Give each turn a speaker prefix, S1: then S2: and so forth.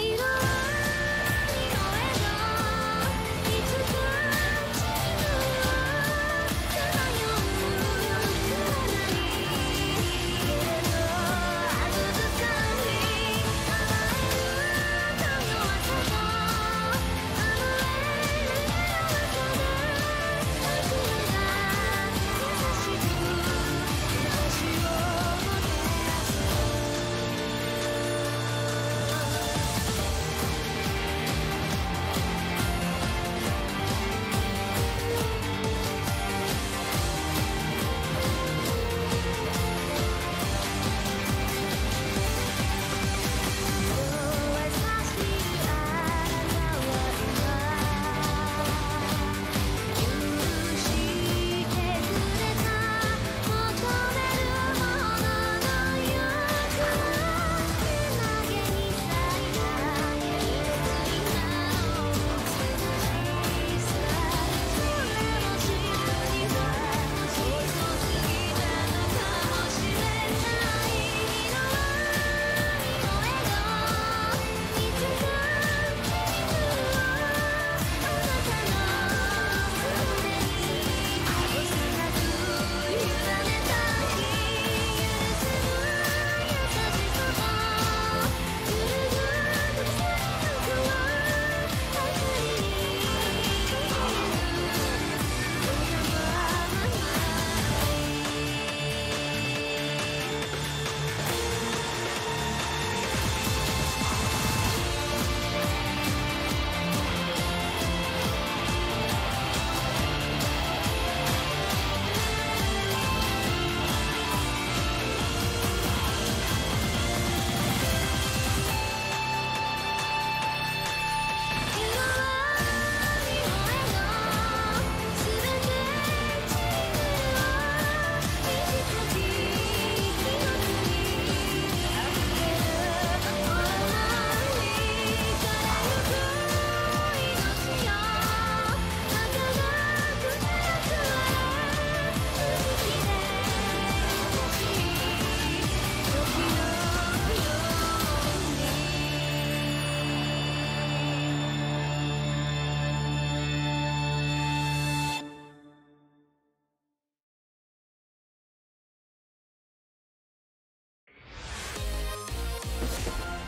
S1: 色